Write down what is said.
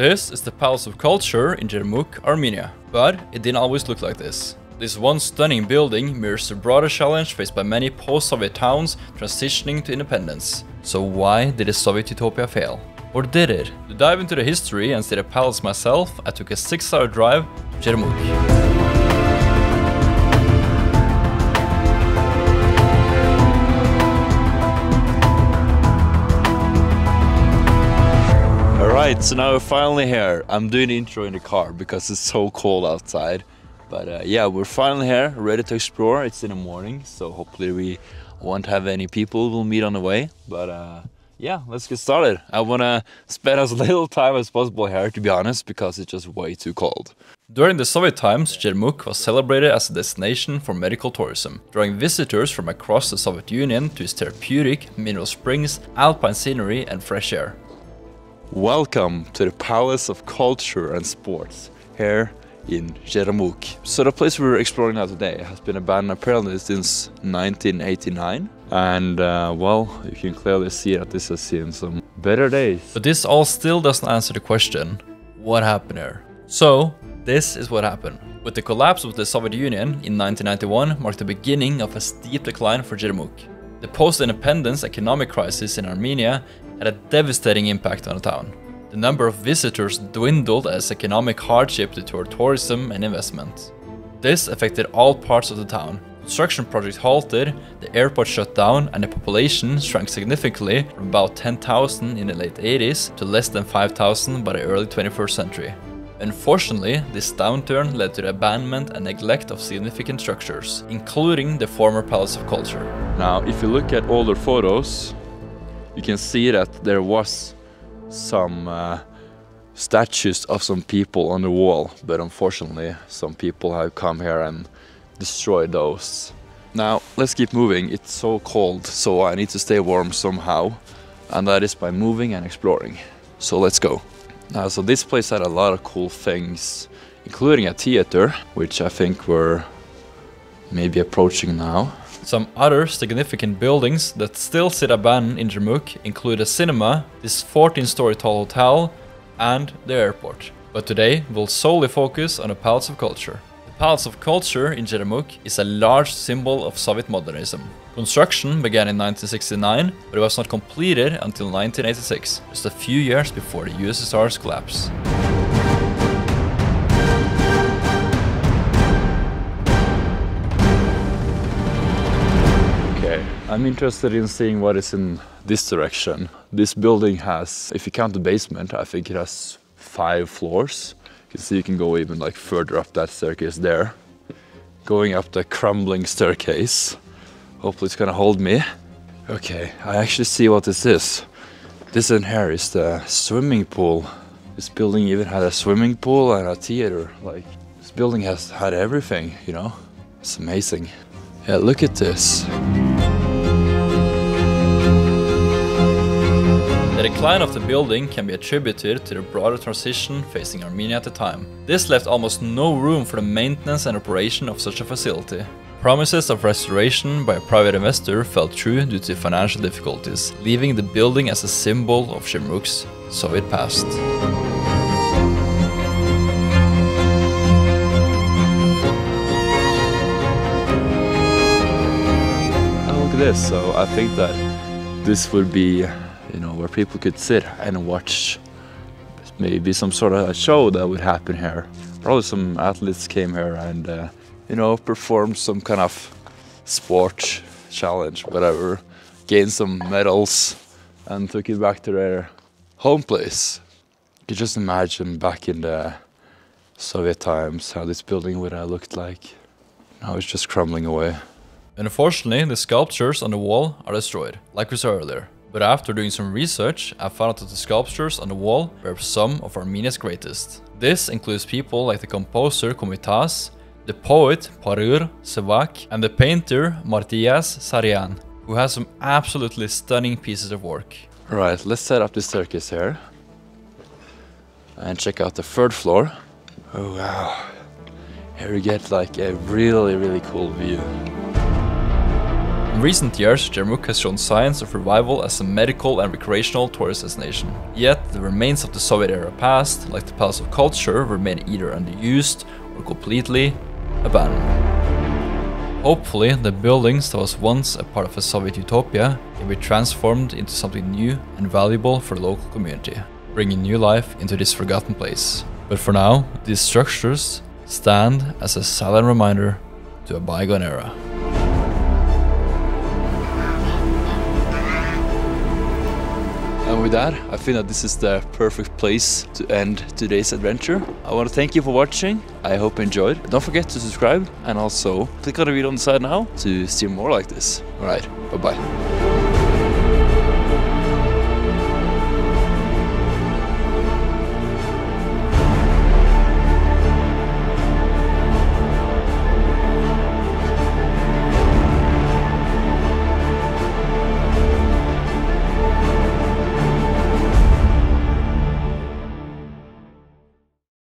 This is the Palace of Culture in Jermuk, Armenia. But it didn't always look like this. This one stunning building mirrors the broader challenge faced by many post-Soviet towns transitioning to independence. So why did the Soviet utopia fail? Or did it? To dive into the history and see the palace myself, I took a 6-hour drive to Jermuk. Alright, so now we're finally here. I'm doing intro in the car because it's so cold outside. But uh, yeah, we're finally here, ready to explore. It's in the morning, so hopefully we won't have any people we'll meet on the way. But uh, yeah, let's get started. I want to spend as little time as possible here, to be honest, because it's just way too cold. During the Soviet times, Jermuk was celebrated as a destination for medical tourism, drawing visitors from across the Soviet Union to its therapeutic mineral springs, alpine scenery and fresh air. Welcome to the Palace of Culture and Sports here in Jermuk. So the place we're exploring now today has been abandoned apparently since 1989 and uh, well you can clearly see that this has seen some better days. But this all still doesn't answer the question what happened here? So this is what happened. With the collapse of the Soviet Union in 1991 marked the beginning of a steep decline for Jermuk. The post-independence economic crisis in Armenia had a devastating impact on the town. The number of visitors dwindled as economic hardship detoured tourism and investment. This affected all parts of the town. Construction projects halted, the airport shut down, and the population shrank significantly from about 10,000 in the late 80s to less than 5,000 by the early 21st century. Unfortunately, this downturn led to the abandonment and neglect of significant structures, including the former Palace of Culture. Now, if you look at older photos, you can see that there was some uh, statues of some people on the wall, but unfortunately some people have come here and destroyed those. Now let's keep moving, it's so cold, so I need to stay warm somehow, and that is by moving and exploring. So let's go. Now, so this place had a lot of cool things, including a theater, which I think we're maybe approaching now. Some other significant buildings that still sit abandoned in Jermuk include a cinema, this 14-story tall hotel, and the airport. But today we'll solely focus on the Palace of Culture. The Palace of Culture in Jermuk is a large symbol of Soviet modernism. Construction began in 1969, but it was not completed until 1986, just a few years before the USSR's collapse. I'm interested in seeing what is in this direction. This building has, if you count the basement, I think it has five floors. You can see you can go even like further up that staircase there. Going up the crumbling staircase. Hopefully it's gonna hold me. Okay, I actually see what this is. This in here is the swimming pool. This building even had a swimming pool and a theater. Like, this building has had everything, you know? It's amazing. Yeah, look at this. The decline of the building can be attributed to the broader transition facing Armenia at the time. This left almost no room for the maintenance and operation of such a facility. Promises of restoration by a private investor fell through due to financial difficulties, leaving the building as a symbol of Jermuk's Soviet past. Oh, look at this, so I think that this would be you know, where people could sit and watch maybe some sort of a show that would happen here. Probably some athletes came here and, uh, you know, performed some kind of sport challenge, whatever, gained some medals and took it back to their home place. You could just imagine back in the Soviet times how this building would have looked like. Now it's just crumbling away. Unfortunately, the sculptures on the wall are destroyed, like we saw earlier. But after doing some research, I found out that the sculptures on the wall were some of Armenia's greatest. This includes people like the composer Komitas, the poet Paruyr Sevak, and the painter Martiros Saryan, who has some absolutely stunning pieces of work. Right, let's set up the staircase here and check out the third floor. Oh wow, here we get like a really really cool view. In recent years, Jermuk has shown signs of revival as a medical and recreational tourist destination. Yet, the remains of the Soviet era past, like the Palace of Culture, remain either underused or completely abandoned. Hopefully, the buildings that was once a part of a Soviet utopia can be transformed into something new and valuable for the local community, bringing new life into this forgotten place. But for now, these structures stand as a silent reminder to a bygone era. And with that, I think that this is the perfect place to end today's adventure. I want to thank you for watching. I hope you enjoyed. Don't forget to subscribe and also click on the video on the side now to see more like this. Alright, bye bye.